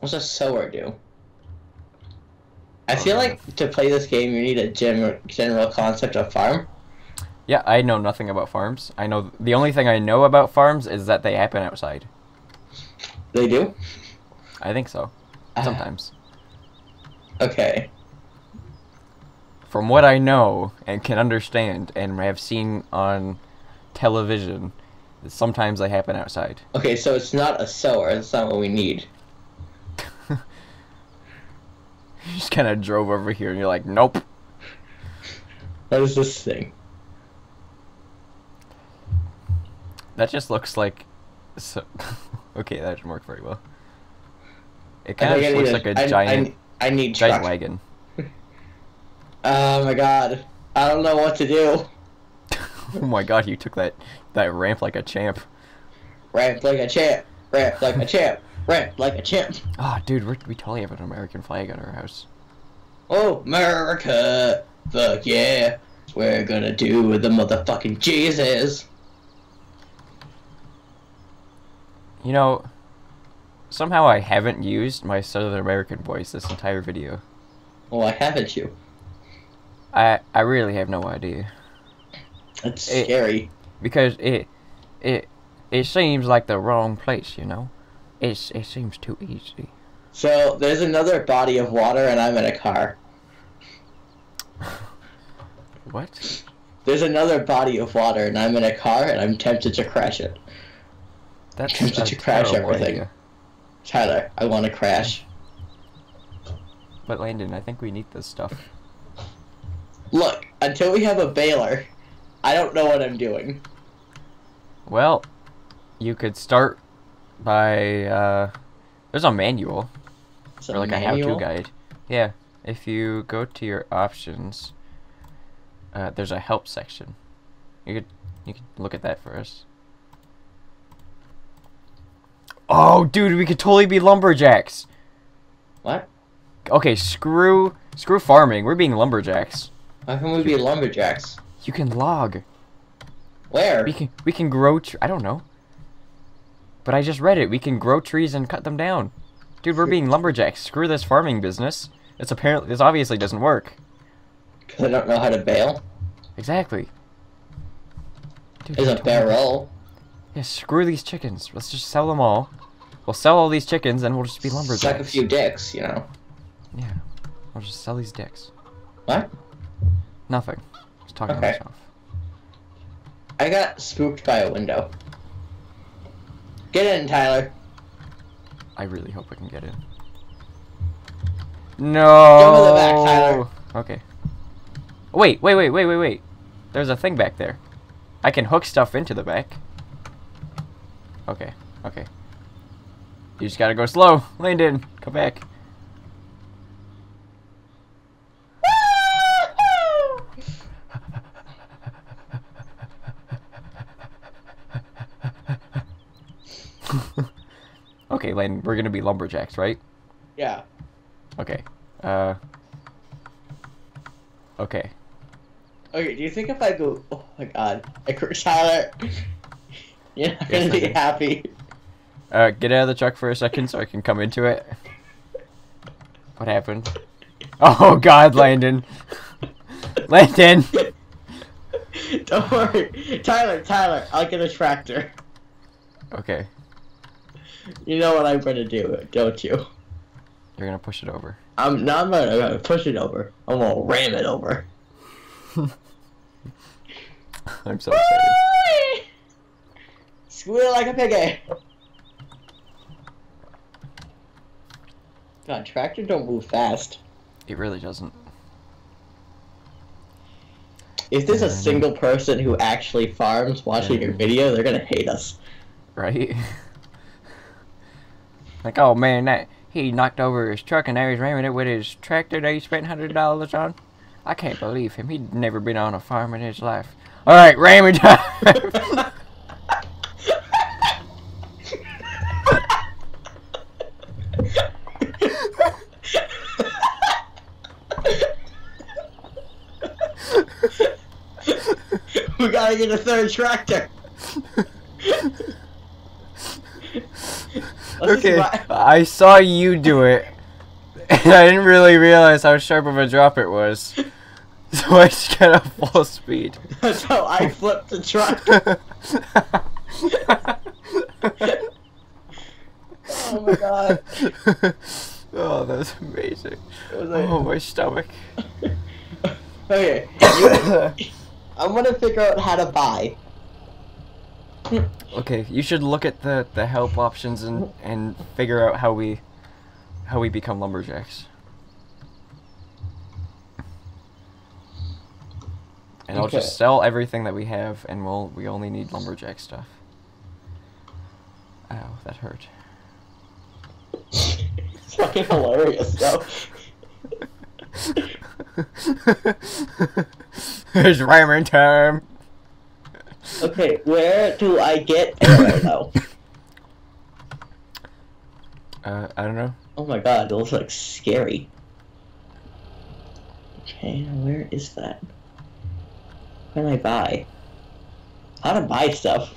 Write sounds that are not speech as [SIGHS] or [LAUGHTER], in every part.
What's a sower do? I feel like to play this game, you need a general general concept of farm. Yeah, I know nothing about farms. I know the only thing I know about farms is that they happen outside. They do. I think so. Ah. Sometimes. Okay. From what I know and can understand and have seen on television, sometimes they happen outside. Okay, so it's not a sower. That's not what we need. You [LAUGHS] just kind of drove over here and you're like, nope. That is this thing? That just looks like. So, [LAUGHS] okay, that didn't work very well. It kind of looks like a I- I- giant, I, need giant truck. wagon. [LAUGHS] Oh my god. I don't know what to do. oh my god, you took that that ramp like a champ. Ramp like a champ. Ramp like a champ. Ramp like a champ. Ah, dude, we're, we totally have an American flag on our house. Oh, America. Fuck yeah. We're gonna do with the motherfucking Jesus. You know, somehow I haven't used my Southern American voice this entire video. Why haven't you? I I really have no idea It's Eh. scary. because it it it seems like the wrong place. You know, it's it seems too easy. So, there's another body of water and I'm in a car. [LAUGHS] What? There's another body of water and I'm in a car and I'm tempted to crash it. That's Tempted a to crash everything. idea. Tyler, I want to crash. But Landon, I think we need this stuff. Look, until we have a baler, I don't know what I'm doing. Well, you could start by uh, there's a manual It's or like a how-to guide. Yeah, if you go to your options, uh, there's a help section. You could you could look at that first. Oh, dude, we could totally be lumberjacks. What? Okay, screw screw farming. We're being lumberjacks. How can we be lumberjacks? You can log. Where? We can we can grow. Tr- I don't know. But I just read it. We can grow trees and cut them down. Dude, we're being lumberjacks. Screw this farming business. It's apparently this obviously doesn't work. Because I don't know how to bale. Exactly. Dude, There's a barrel. Yeah, screw these chickens. Let's just sell them all. We'll sell all these chickens and we'll just be lumberjacks. Suck a few dicks, you know. Yeah. We'll just sell these dicks. What? Nothing. Just talking to Okay. myself. I got spooked by a window. Get in, Tyler. I really hope I can get in. No. Jump in the back, Tyler. Okay. Wait, wait, wait, wait, wait, wait. There's a thing back there. I can hook stuff into the back. Okay, okay. You just gotta go slow. Landon, come back. Okay, Landon, we're gonna be lumberjacks, right? Yeah. Okay. Uh. Okay. Okay, do you think if I go... Oh my god. I cr- Tyler. [LAUGHS] You're not gonna Yes, be happy. Uh, get out of the truck for a second so I can come into it. What happened? Oh God, Landon. [LAUGHS] Landon. Don't worry. Tyler, Tyler, I'll get a tractor. Okay, You know what I'm gonna do, don't you? you're gonna push it over. I'm not I'm gonna, I'm gonna push it over. I'm gonna ram it over. [LAUGHS] I'm so excited. Squeal like a piggy. God, tractor don't move fast. It really doesn't. If there's a single person who actually farms watching your video, they're gonna hate us. Right? [LAUGHS] like, oh man, that he knocked over his truck and now he's ramming it with his tractor that he spent hundred dollars on. I can't believe him. He'd never been on a farm in his life. All right, ramming time. [LAUGHS] we gotta get a third tractor. Let's Okay, I saw you do it, [LAUGHS] and I didn't really realize how sharp of a drop it was. [LAUGHS] So I just got up full speed. [LAUGHS] That's how I flipped the truck. Oh my god. oh, that's amazing. It was like- Oh, my stomach. Okay. I'm gonna figure out how to buy. Okay, you should look at the, the help options and, and figure out how we how we become lumberjacks. And I'll just sell everything that we have, and we'll we only need lumberjack stuff. Ow, that hurt. It's [LAUGHS] fucking hilarious though. [LAUGHS] It's rhyming time. Okay, where do I get though? Uh, I don't know. Oh my god, it looks like scary. Okay, where is that? What can I buy? How to buy stuff?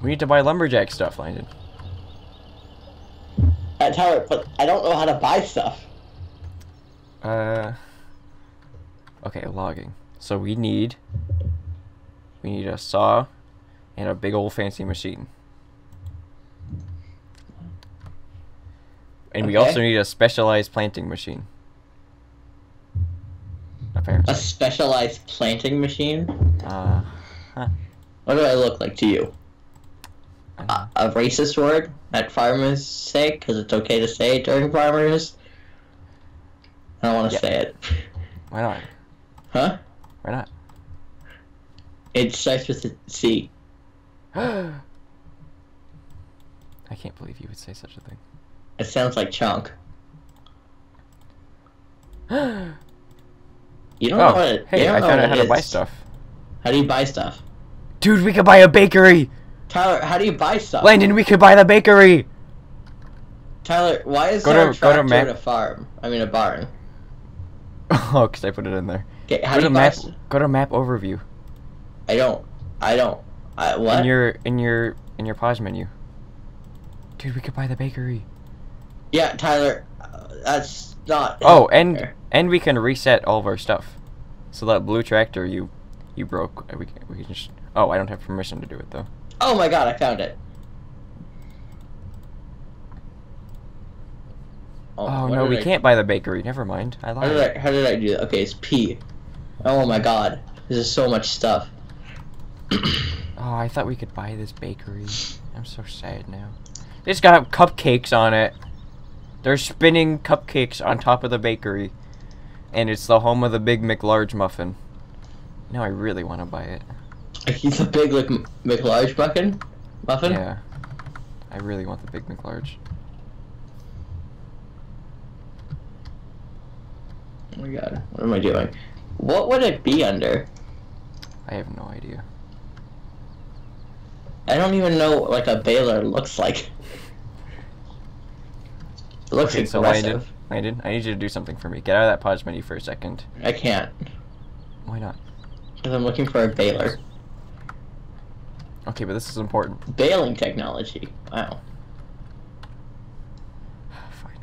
We need to buy lumberjack stuff, Landon. Tyler, but I don't know how to buy stuff. Uh. Okay, logging. So we need. We need a saw, and a big old fancy machine. And we also need a specialized planting machine. Apparently. A specialized planting machine? Uh, What do I look like to you? Don't A, a racist word that farmers say because it's okay to say it during farmers? I don't want to Yeah. say it. why not? Huh? Why not? It starts with a C. [GASPS] I can't believe you would say such a thing. It sounds like chunk. [GASPS] You don't oh, know what oh, it, you hey, I found out how to buy stuff. How do you buy stuff? Dude, we could buy a bakery! Tyler, how do you buy stuff? Landon, we could buy the bakery! Tyler, why is Go there to- a go to tractor map- in a farm? I mean a barn. [LAUGHS] Oh, because I put it in there. Okay, how Go do you buy map. Go to map overview. I don't. I don't. I, what? In your in your in your pause menu. Dude, we could buy the bakery. Yeah, Tyler, uh, that's not. Oh, and and we can reset all of our stuff. So that blue tractor you you broke. uh, We can, we can just. Oh, I don't have permission to do it though. Oh my god, I found it. Oh, what no, we I- can't buy the bakery. Never mind. I How did. I? How did I do that? Okay, it's P. Oh my god, this is so much stuff. [CLEARS THROAT] Oh, I thought we could buy this bakery. I'm so sad now. It's got cupcakes on it. They're spinning cupcakes on top of the bakery. And it's the home of the Big McLarge muffin. Now I really want to buy it. He's a big like McLarge muffin. Muffin. Yeah. I really want the Big McLarge. Oh my god, what am I doing? What would it be under? I have no idea. I don't even know what like a baler looks like. It looks Okay, so Landon, aggressive. Landon, I need you to do something for me. Get out of that pause menu for a second. I can't Why not? because I'm looking for a baler. Okay, but this is important. Baling technology. Wow. [SIGHS] Fine.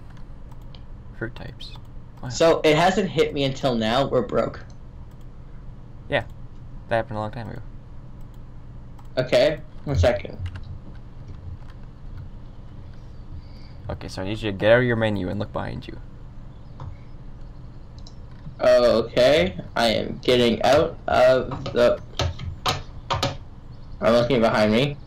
Fruit types. Wow. So it hasn't hit me until now. We're broke. Yeah, that happened a long time ago. Okay. One second. Okay, so I need you to get out of your menu and look behind you. Okay. I am getting out of the. I'm looking behind me.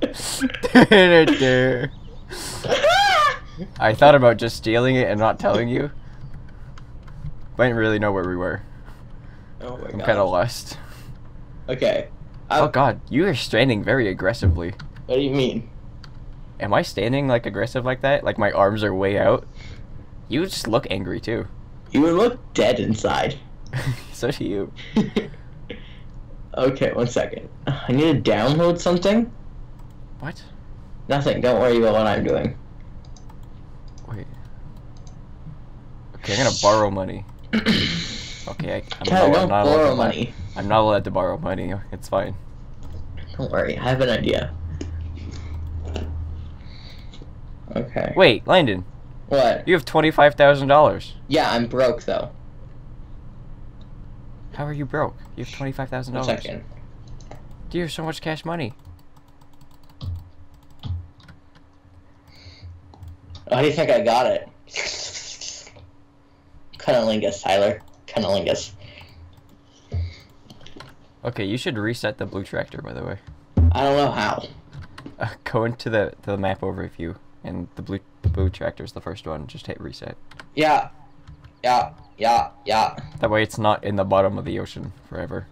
[LAUGHS] I thought about just stealing it and not telling you. But I didn't really know where we were. Oh my I'm kind of lost. Okay. Oh Um, god, you are standing very aggressively. What do you mean? Am I standing like aggressive like that? Like my arms are way out? You just look angry too. You would look dead inside. [LAUGHS] so do you. [LAUGHS] okay, one second. I need to download something. What? Nothing. Don't worry about what I'm doing. Wait. Okay, I'm gonna borrow money. Okay, I, I'm Tyler, low, don't not allowed to borrow money. I'm not allowed to borrow money. It's fine. Don't worry, I have an idea. Okay. Wait, Landon, What? you have twenty-five thousand dollars. Yeah, I'm broke though. How are you broke? You have twenty-five thousand dollars. second. Do you have so much cash money? How do you think I got it? Cunnilingus, Tyler. Cunnilingus. Okay, you should reset the blue tractor, by the way. I don't know how. Uh, go into the to the map overview, and the blue the blue tractor is the first one. Just hit reset. Yeah. Yeah. Yeah. Yeah. That way, it's not in the bottom of the ocean forever.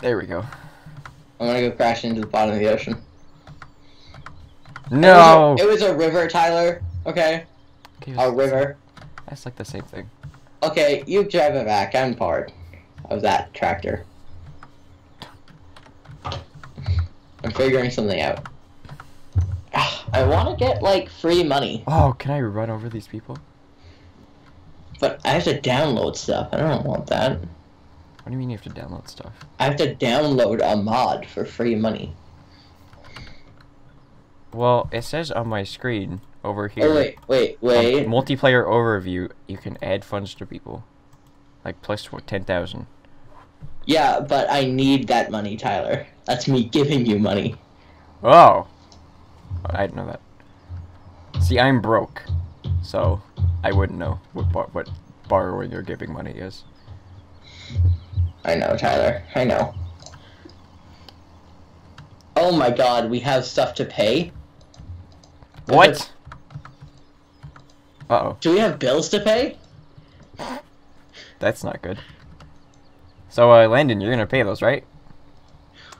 There we go. I'm gonna go crash into the bottom of the ocean. No. It was a, it was a river, Tyler. Okay. Okay, A river. That's like the same thing. Okay, you drive it back. I'm part of that tractor. I'm figuring something out. Ah, I want to get like free money, Oh, can I run over these people? but I have to download stuff. I don't want that. What do you mean you have to download stuff? I have to download a mod for free money. Well, it says on my screen over oh, here. Oh wait, wait, wait. multiplayer overview. You can add funds to people, like plus tw- ten thousand. Yeah, but I need that money, Tyler. That's me giving you money. Oh, I didn't know that. See, I'm broke, so I wouldn't know what bar- what borrowing or giving money is. I know, Tyler. I know. Oh my god, we have stuff to pay? What? Uh oh, Do we have bills to pay? that's not good. So, uh, Landon, you're gonna pay those, right,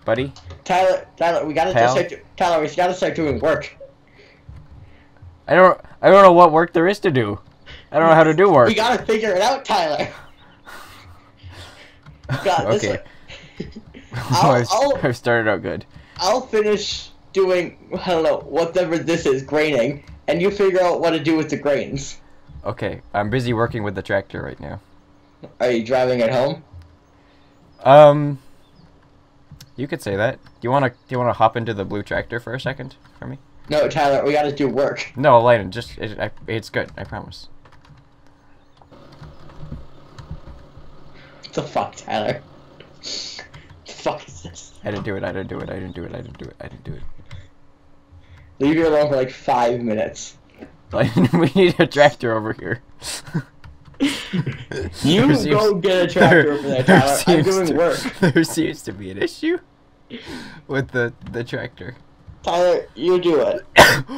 buddy? Tyler, Tyler, we gotta Pal? start, Tyler, we gotta start doing work. I don't, I don't know what work there is to do. I don't know how to do work. We gotta figure it out, Tyler. [LAUGHS] God, this okay. I'll, [LAUGHS] I've, I'll, I've started out good. I'll finish doing, I don't know, whatever this is, graining, and you figure out what to do with the grains. Okay, I'm busy working with the tractor right now. Are you driving it home? Um, you could say that. Do you wanna, do you wanna hop into the blue tractor for a second for me? No, Tyler, we gotta do work. No, Landon, just it, I, it's good. I promise. What the fuck, Tyler? [LAUGHS] the fuck is this? I didn't do it. I didn't do it. I didn't do it. I didn't do it. I didn't do it. Leave you alone for like five minutes. [LAUGHS] We need a tractor over here. [LAUGHS] You There seems- go get a tractor over there, Tyler. I'm seems doing to- work. [LAUGHS] There seems to be an issue with the the tractor. Tyler, you do it. [COUGHS]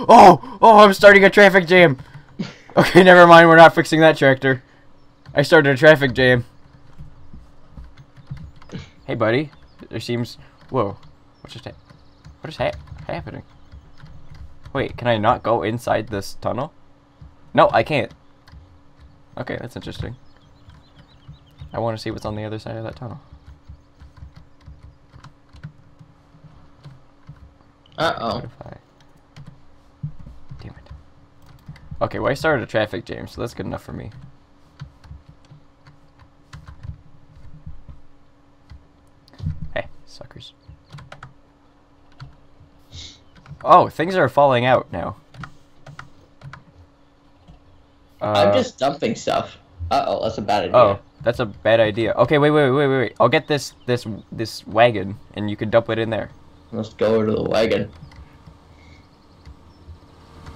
oh, oh, I'm starting a traffic jam. Okay, never mind. We're not fixing that tractor. I started a traffic jam. Hey, buddy. There seems. Whoa. What just happened? What is ha happening? Wait, can I not go inside this tunnel? No, I can't. Okay, that's interesting. I want to see what's on the other side of that tunnel. Uh oh. I... Damn it. Okay, well I started a traffic jam, so that's good enough for me. Hey, suckers. Oh, things are falling out now. Uh, I'm just dumping stuff. Uh oh, that's a bad idea. Oh, that's a bad idea. Okay, wait, wait, wait, wait, wait. I'll get this, this, this wagon, and you can dump it in there. Let's go over to the wagon.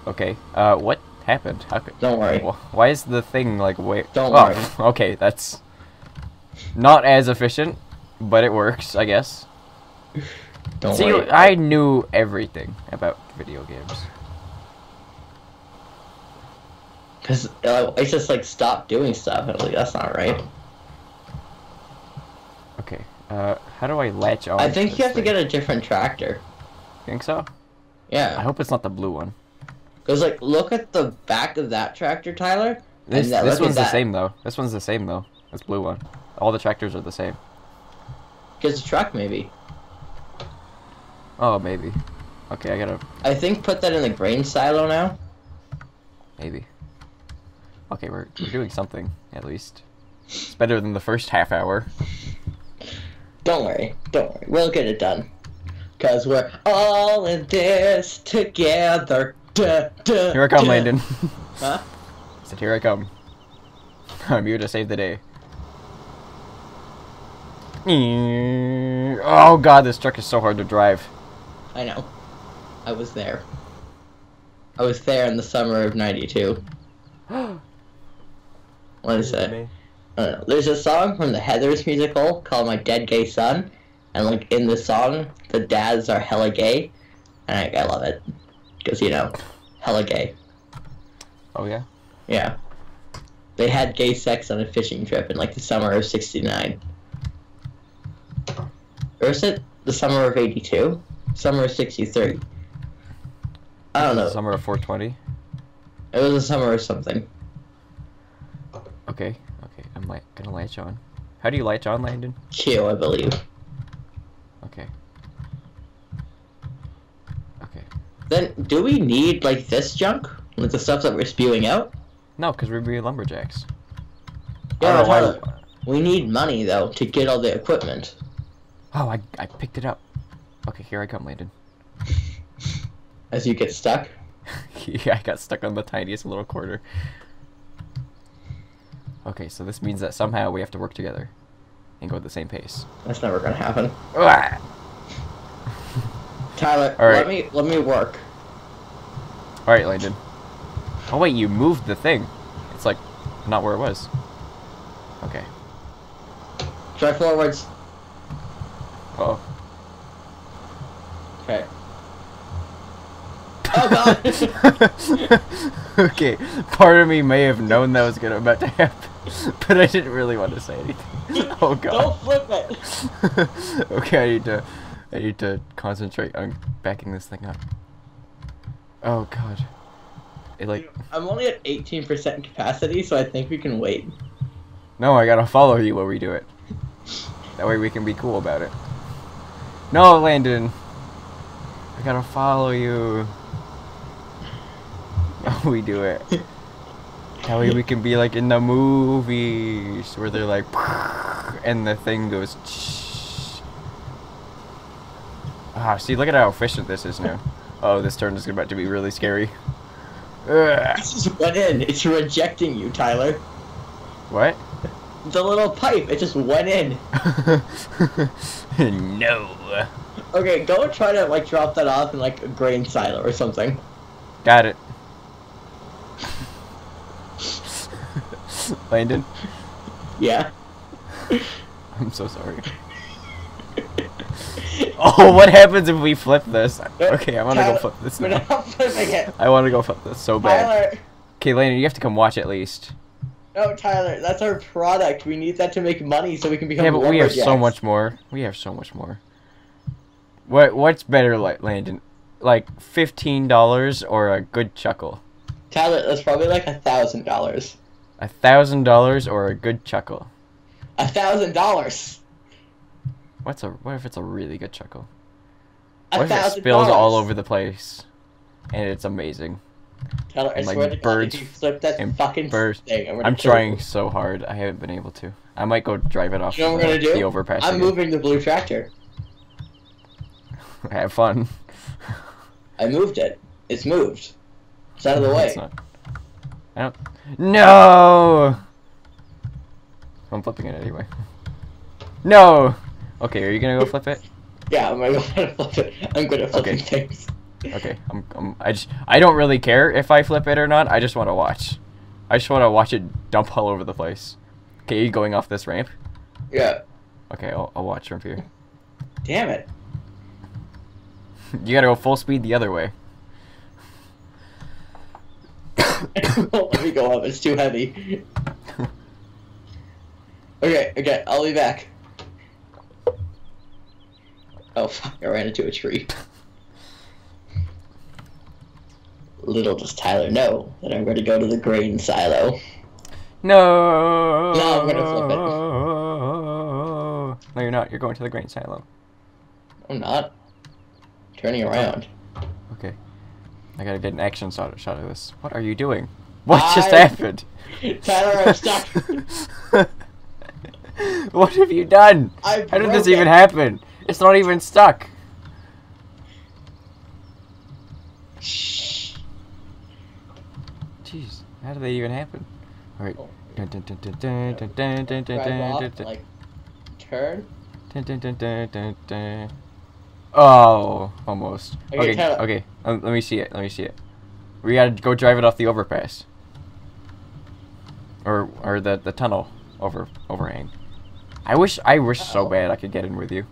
Okay. Uh, what happened? How could? Don't worry. Why is the thing like wait? Don't oh, worry. [LAUGHS] Okay, that's not as efficient, but it works, I guess. [LAUGHS] Don't See, worry. I knew everything about video games. Because uh, I just like stopped doing stuff. And I was like, that's not right. Okay. Uh, how do I latch on? I think you have to get a different tractor. Think so? Yeah. I hope it's not the blue one. Because like, look at the back of that tractor, Tyler. This and that- this one's the that. same though. This one's the same though. This blue one. All the tractors are the same. Because the truck maybe. Oh, maybe. Okay, I gotta I think put that in the grain silo now. maybe. Okay, we're we're doing something at least. It's better than the first half hour. Don't worry, don't worry. We'll get it done. Cause we're all in this together. Duh, duh, Here I come, duh. Landon. [LAUGHS] Huh? I said, here I come. [LAUGHS] I'm here to save the day. [LAUGHS] Oh god, this truck is so hard to drive. I know. I was there. I was there in the summer of '92. [GASPS] What is it? I don't know. There's a song from the Heathers musical called "My Dead Gay Son," and like in the song, the dads are hella gay, and I, I love it because you know, hella gay. Oh yeah? Yeah. They had gay sex on a fishing trip in like the summer of '69. Or is it the summer of '82? Summer of '63. I don't know. Summer of 420. It was a summer of something. Okay, okay, I'm like gonna latch on. How do you latch on, Landon? Q, I believe. Okay. Okay. Then, do we need like this junk with the stuff that we're spewing out? No, because we're being lumberjacks. Yeah, I don't know why- We need money though to get all the equipment. Oh, I, I picked it up. Okay, here I come, Landon. [LAUGHS] As you get stuck. [LAUGHS] yeah, I got stuck on the tiniest little corner. Okay, so this means that somehow we have to work together and go at the same pace. That's never gonna happen. [LAUGHS] Tyler, All right. let me let me work. All right, Landon. Oh wait, you moved the thing. It's like not where it was. Okay. Try forwards. Oh. Okay. Oh [LAUGHS] god. okay, part of me may have known that was gonna about to happen, [LAUGHS] but I didn't really want to say anything. [LAUGHS] Oh god. Don't flip it. okay, I need to, I need to concentrate on backing this thing up. Oh god. It like, I'm only at 18% capacity, so I think we can wait. no, I gotta follow you while we do it. That way we can be cool about it. No, Landon. I gotta follow you. No, [LAUGHS] we do it. That way we can be like in the movies where they're like, [LAUGHS] and the thing goes. [LAUGHS] Ah, see, look at how efficient this is now. Oh, this turn is about to be really scary. Ugh. This just went in. It's rejecting you, Tyler. What? The little pipe, it just went in. no. Okay, go and try to like drop that off in like a grain silo or something. Got it. [LAUGHS] Landon, Yeah. [LAUGHS] I'm so sorry. Oh, what happens if we flip this? Okay, I want to go flip this We're not flipping it. I want to go flip this so bad. Tyler. Okay, Landon, you have to come watch at least. No, Tyler, that's our product. We need that to make money so we can become Yeah, but we have so much more. We have so much more. What What's better, like Landon? Like fifteen dollars or a good chuckle? Tyler, that's probably like a thousand dollars. A thousand dollars or a good chuckle? A thousand dollars. What's a what if it's a really good chuckle? What if it spills all over the place, and it's amazing? Tyler, I and, like, swear to God, birds if you flip that and fucking birds- thing, I'm, I'm trying so hard. I haven't been able to. I might go drive it off You know what I'm gonna do? the overpass. I'm again. moving the blue tractor. [LAUGHS] Have fun. I moved it. It's moved. It's out of the [LAUGHS] way. It's not. I don't. No. I'm flipping it anyway. No. Okay, are you gonna go flip it? Yeah, I'm gonna [LAUGHS] flip it. I'm good at flipping Okay. things. Okay, I'm, I'm. I just. I don't really care if I flip it or not. I just want to watch. I just want to watch it dump all over the place. Okay, you going off this ramp? Yeah. Okay, I'll, I'll watch from here. Damn it. [LAUGHS] You gotta go full speed the other way. [COUGHS] Let me go up. It's too heavy. [LAUGHS] Okay, okay, I'll be back. Oh fuck, I ran into a tree. [LAUGHS] Little does Tyler know that I'm going to go to the grain silo. No. No, I'm gonna flip it. No, you're not. You're going to the grain silo. I'm not. Turning around. Okay. I gotta get an action shot, shot of this. What are you doing? What just happened? Tyler, I'm stuck. what have you done? I How did this broke even it. happen? It's not even stuck. Shh. Jeez, how did that even happen? Alright. Oh. Dun, dun, dun, dun, dun, dun, dun, dun, dun, Drive dun, off, dun, dun. like turn. Dun, dun, dun, dun, dun, dun. Oh, almost. Okay, Okay, okay. Um, let me see it. Let me see it. We gotta go drive it off the overpass, or or the the tunnel over overhang. I wish I wish so Uh-oh. bad I could get in with you.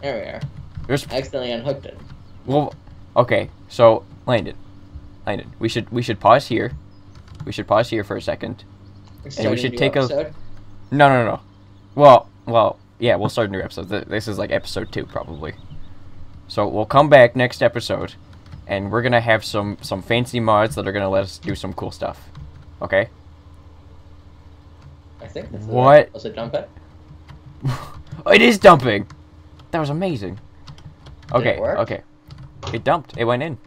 There we are. There's I accidentally unhooked it. well, okay. So Landon, Landon, we should we should pause here. We should pause here for a second. and we should take a- No, no, no. Well, well, yeah, we'll start a new episode. This is like episode two, probably. So we'll come back next episode, and we're gonna have some some fancy mods that are gonna let us do some cool stuff. Okay? I think this is What? Was it dump it? Oh, it is dumping. That was amazing. Okay, work? okay. It dumped. It went in.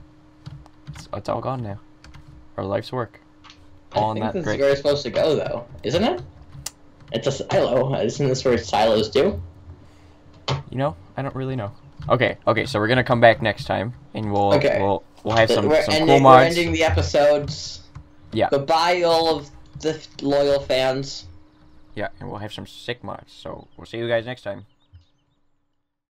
It's, it's all gone now. Our life's work. All I think that this great. is where it's supposed to go, though, isn't it? It's a silo. Isn't this where silos do? You know, I don't really know. Okay, okay. So we're gonna come back next time, and we'll Okay. we'll we'll have some we're, some ending, cool we're ending the episodes. Yeah. Goodbye, all of the loyal fans. Yeah, and we'll have some sick mods. So we'll see you guys next time.